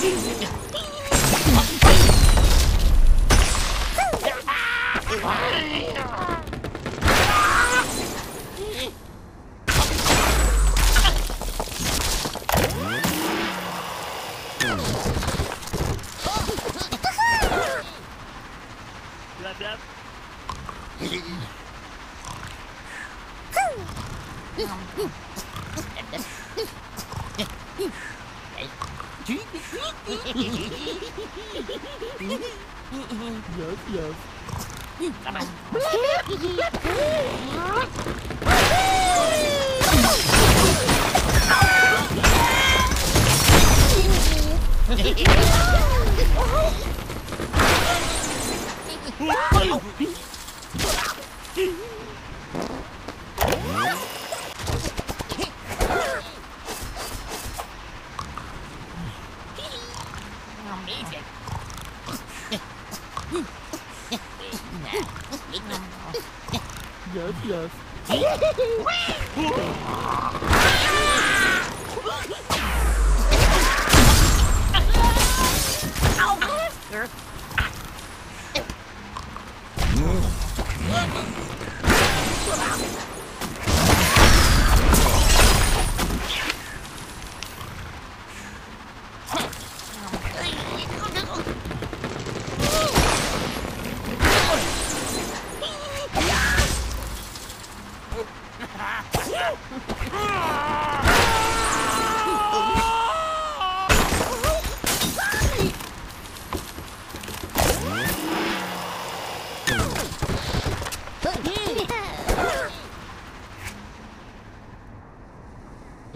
Blab, cả này Wow! Uh-oh.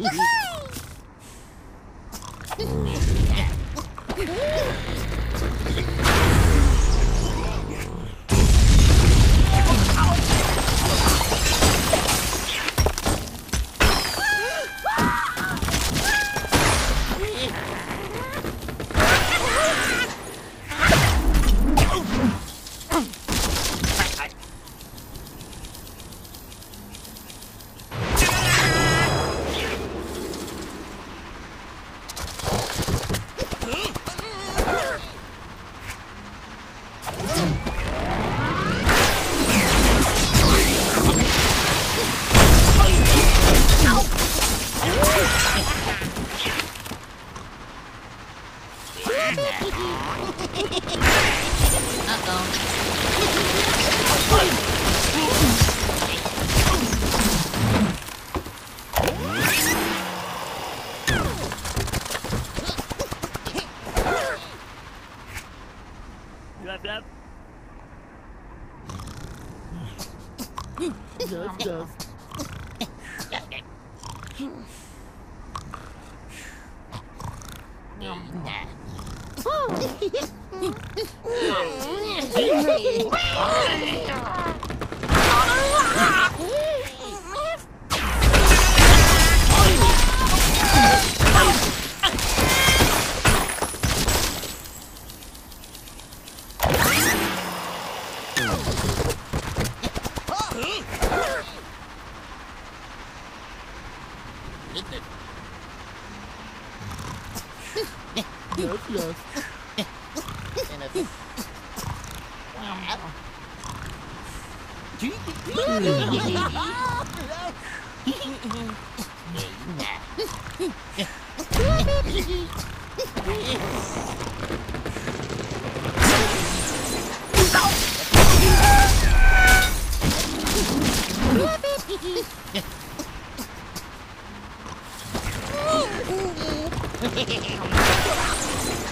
Woohoo! Blab, blab. Yes, yes. yes, yes. Hehehehe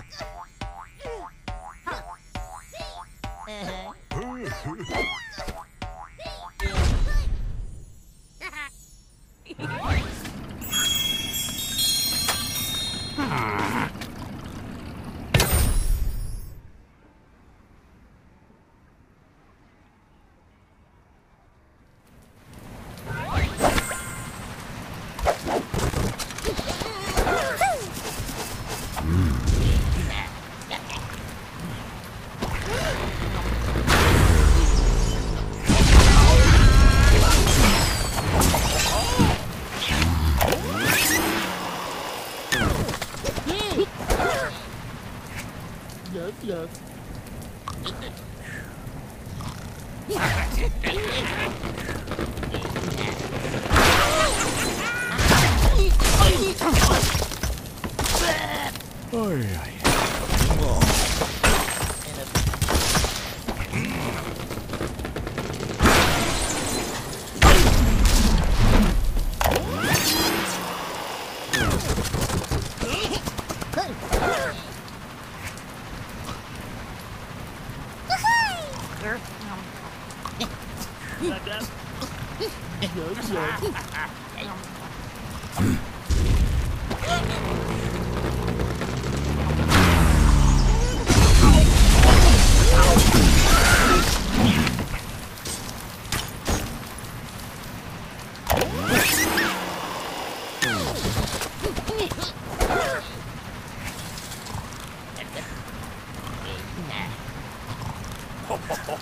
Oh, Please,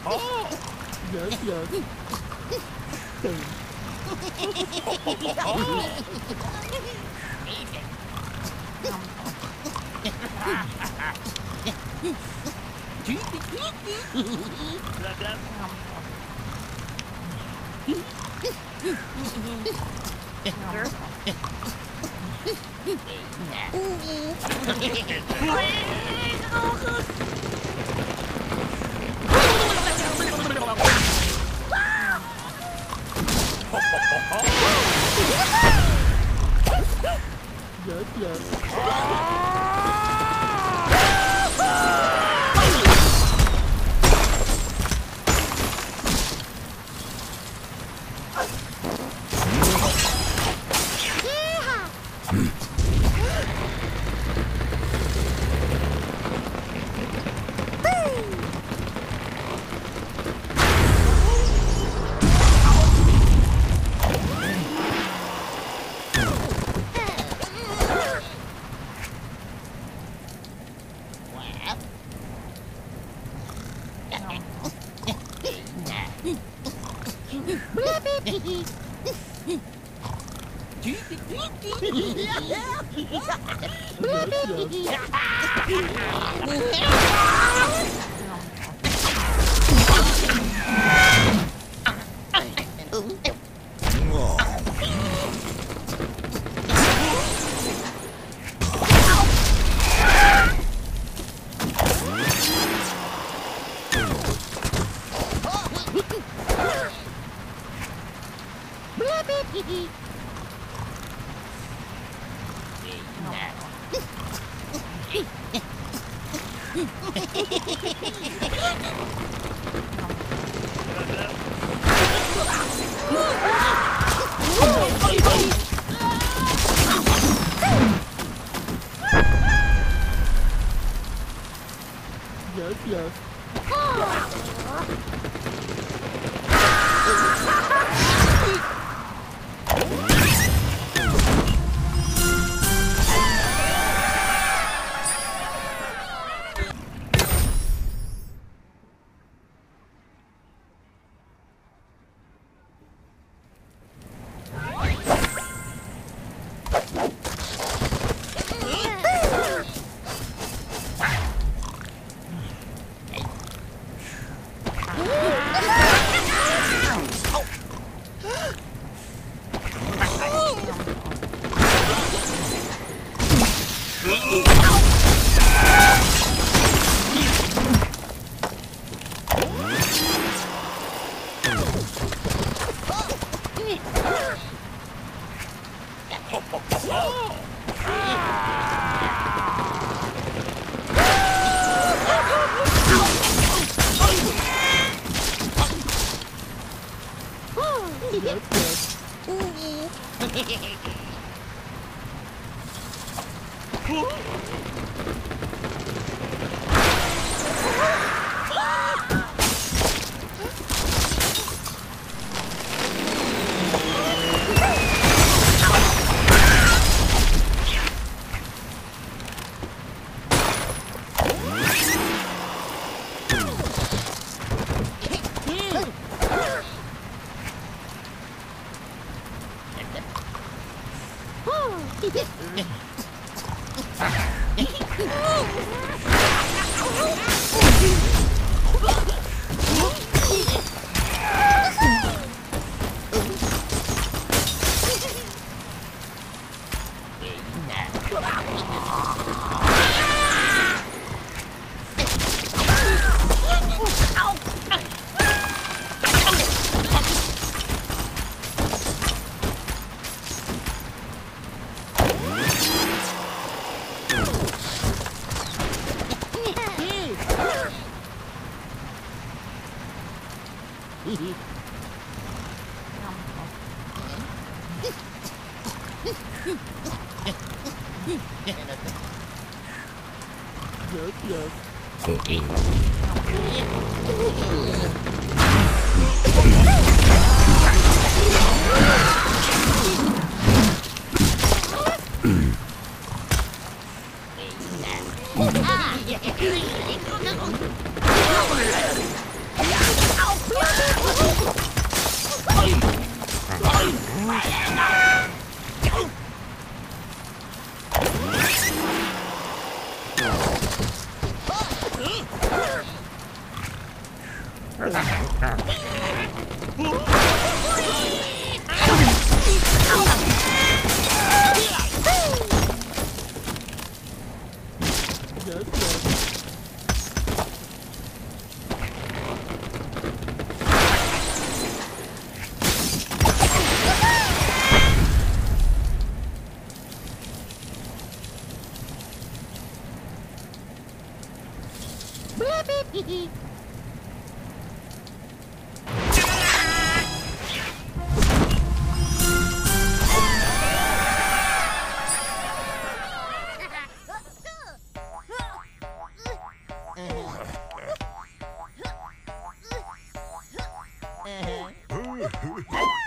yes. Yes, yes. Wow. Yes, yes. Blab, blab. Yes, yes. Yes, いい? 열. Ui.